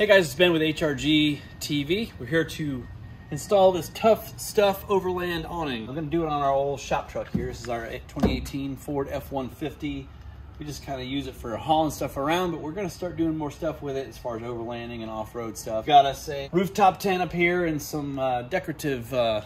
Hey guys, it's Ben with HRG TV. We're here to install this Tuff Stuff overland awning. We're gonna do it on our old shop truck here. This is our 2018 Ford F-150. We just kind of use it for hauling stuff around, but we're gonna start doing more stuff with it as far as overlanding and off-road stuff. Got us a rooftop tent up here and some uh, decorative uh,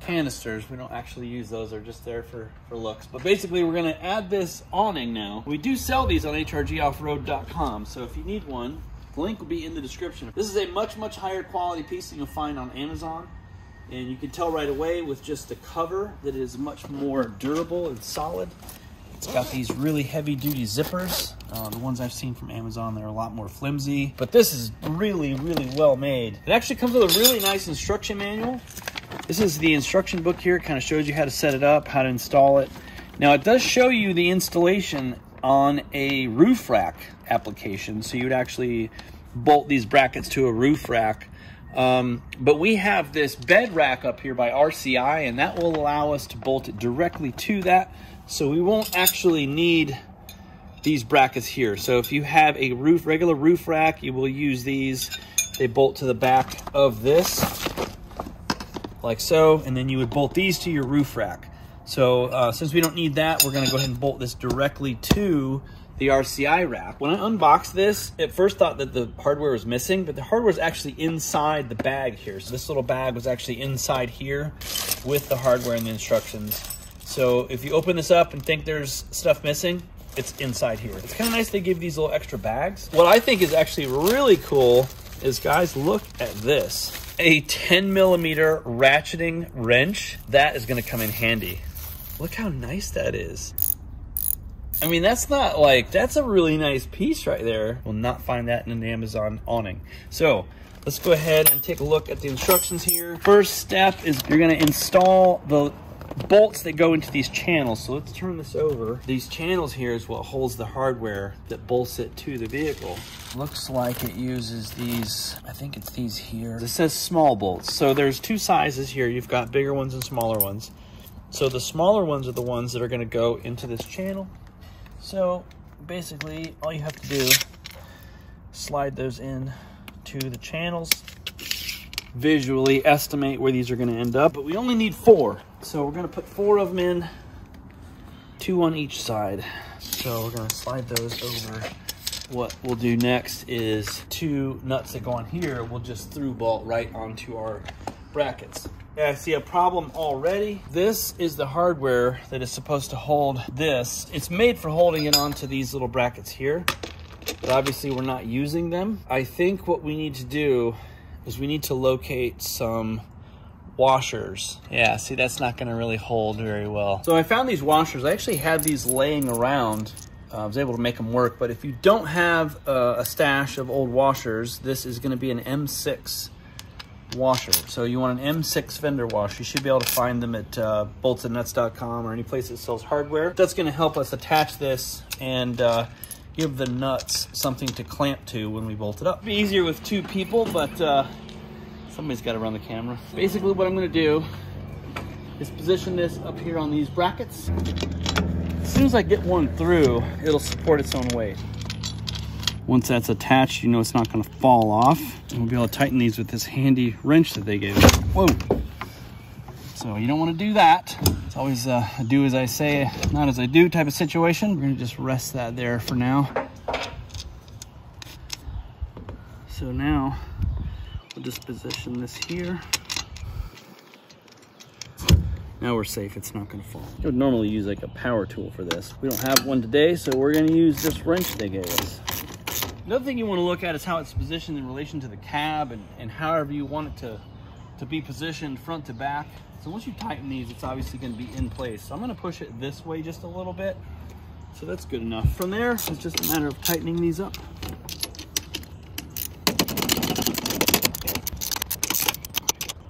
canisters. We don't actually use those, they're just there for, for looks. But basically we're gonna add this awning now. We do sell these on hrgoffroad.com, so if you need one, the link will be in the description. This is a much, much higher quality piece than you'll find on Amazon. And you can tell right away with just the cover that it is much more durable and solid. It's got these really heavy duty zippers. Uh, the ones I've seen from Amazon, they're a lot more flimsy. But this is really, really well made. It actually comes with a really nice instruction manual. This is the instruction book here. It kind of shows you how to set it up, how to install it. Now it does show you the installation on a roof rack application. So you would actually bolt these brackets to a roof rack. Um, but we have this bed rack up here by RCI and that will allow us to bolt it directly to that. So we won't actually need these brackets here. So if you have a roof, regular roof rack, you will use these. They bolt to the back of this like so, and then you would bolt these to your roof rack. So uh, since we don't need that, we're gonna go ahead and bolt this directly to the RCI rack. When I unboxed this, at first thought that the hardware was missing, but the hardware is actually inside the bag here. So this little bag was actually inside here with the hardware and the instructions. So if you open this up and think there's stuff missing, it's inside here. It's kind of nice they give these little extra bags. What I think is actually really cool is guys, look at this. A 10 millimeter ratcheting wrench. That is gonna come in handy. Look how nice that is. I mean, that's not like, that's a really nice piece right there. We'll not find that in an Amazon awning. So let's go ahead and take a look at the instructions here. First step is you're gonna install the bolts that go into these channels. So let's turn this over. These channels here is what holds the hardware that bolts it to the vehicle. Looks like it uses these, I think it's these here. It says small bolts. So there's two sizes here. You've got bigger ones and smaller ones. So the smaller ones are the ones that are gonna go into this channel. So basically all you have to do, slide those in to the channels, visually estimate where these are gonna end up, but we only need four. So we're gonna put four of them in, two on each side. So we're gonna slide those over. What we'll do next is two nuts that go on here, we'll just through bolt right onto our brackets. Yeah, I see a problem already. This is the hardware that is supposed to hold this. It's made for holding it onto these little brackets here, but obviously we're not using them. I think what we need to do is we need to locate some washers. Yeah, see, that's not gonna really hold very well. So I found these washers. I actually had these laying around. Uh, I was able to make them work, but if you don't have uh, a stash of old washers, this is gonna be an M6 washer. So you want an M6 fender wash. You should be able to find them at uh, boltsandnuts.com or any place that sells hardware. That's gonna help us attach this and uh, give the nuts something to clamp to when we bolt it up. Be easier with two people, but uh, somebody's gotta run the camera. Basically what I'm gonna do is position this up here on these brackets. As soon as I get one through, it'll support its own weight. Once that's attached, you know it's not gonna fall off. And we'll be able to tighten these with this handy wrench that they gave us. Whoa. So you don't wanna do that. It's always uh, a do as I say, not as I do type of situation. We're gonna just rest that there for now. So now, we'll just position this here. Now we're safe, it's not gonna fall. I would normally use like a power tool for this. We don't have one today, so we're gonna use this wrench they gave us. Another thing you want to look at is how it's positioned in relation to the cab and, and however you want it to, to be positioned front to back. So once you tighten these, it's obviously going to be in place. So I'm going to push it this way just a little bit. So that's good enough. From there, it's just a matter of tightening these up.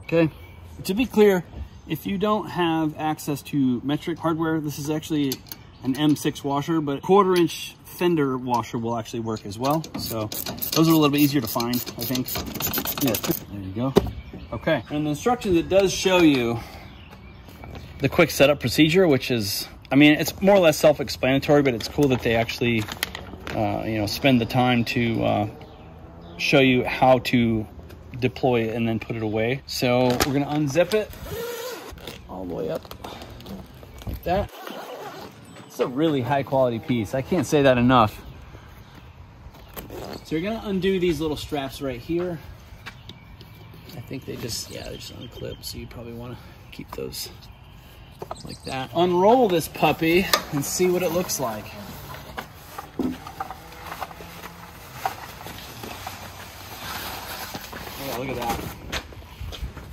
Okay, to be clear, if you don't have access to metric hardware, this is actually an M6 washer, but quarter inch fender washer will actually work as well. So those are a little bit easier to find, I think. Yeah, there you go. Okay, and the instructions, it does show you the quick setup procedure, which is, I mean, it's more or less self-explanatory, but it's cool that they actually, uh, you know, spend the time to uh, show you how to deploy it and then put it away. So we're gonna unzip it all the way up like that. It's a really high quality piece. I can't say that enough. So you're gonna undo these little straps right here. I think they just, yeah, they just unclip. So you probably wanna keep those like that. Unroll this puppy and see what it looks like. Yeah, look at that.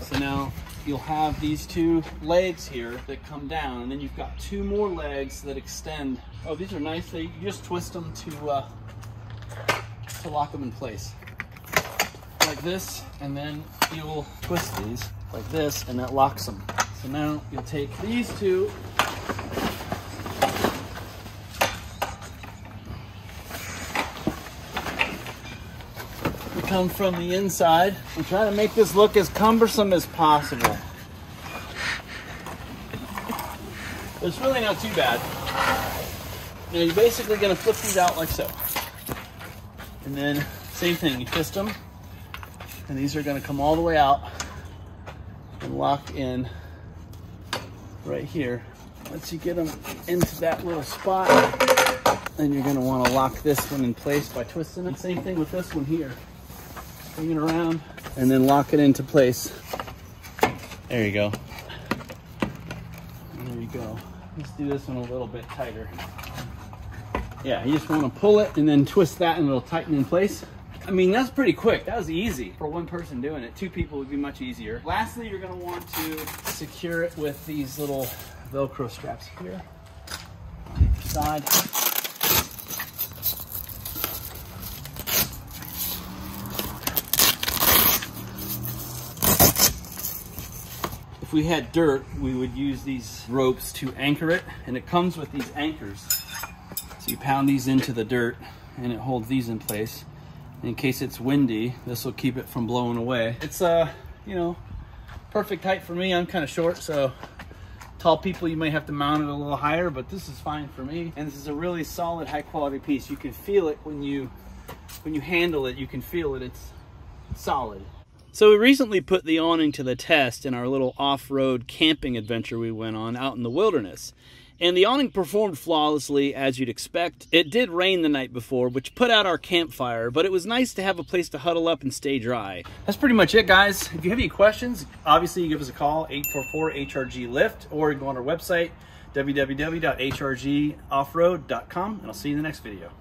So now you'll have these two legs here that come down, and then you've got two more legs that extend. Oh, these are nice. They, you just twist them to, uh, to lock them in place. Like this, and then you will twist these like this, and that locks them. So now you'll take these two come from the inside and try to make this look as cumbersome as possible. It's really not too bad. Now you're basically gonna flip these out like so. And then same thing, you twist them and these are gonna come all the way out and lock in right here. Once you get them into that little spot, then you're gonna wanna lock this one in place by twisting it. Same thing with this one here bring it around, and then lock it into place. There you go. There you go. Let's do this one a little bit tighter. Yeah, you just want to pull it and then twist that and it'll tighten in place. I mean, that's pretty quick. That was easy for one person doing it. Two people would be much easier. Lastly, you're gonna want to secure it with these little Velcro straps here on either side. If we had dirt, we would use these ropes to anchor it, and it comes with these anchors. So you pound these into the dirt, and it holds these in place. In case it's windy, this will keep it from blowing away. It's, uh, you know, perfect height for me. I'm kind of short, so tall people, you may have to mount it a little higher, but this is fine for me. And this is a really solid, high quality piece. You can feel it when you, when you handle it, you can feel it. It's solid. So we recently put the awning to the test in our little off-road camping adventure we went on out in the wilderness. And the awning performed flawlessly as you'd expect. It did rain the night before, which put out our campfire, but it was nice to have a place to huddle up and stay dry. That's pretty much it, guys. If you have any questions, obviously you give us a call, 844-HRG-LIFT, or you go on our website, www.hrgoffroad.com, and I'll see you in the next video.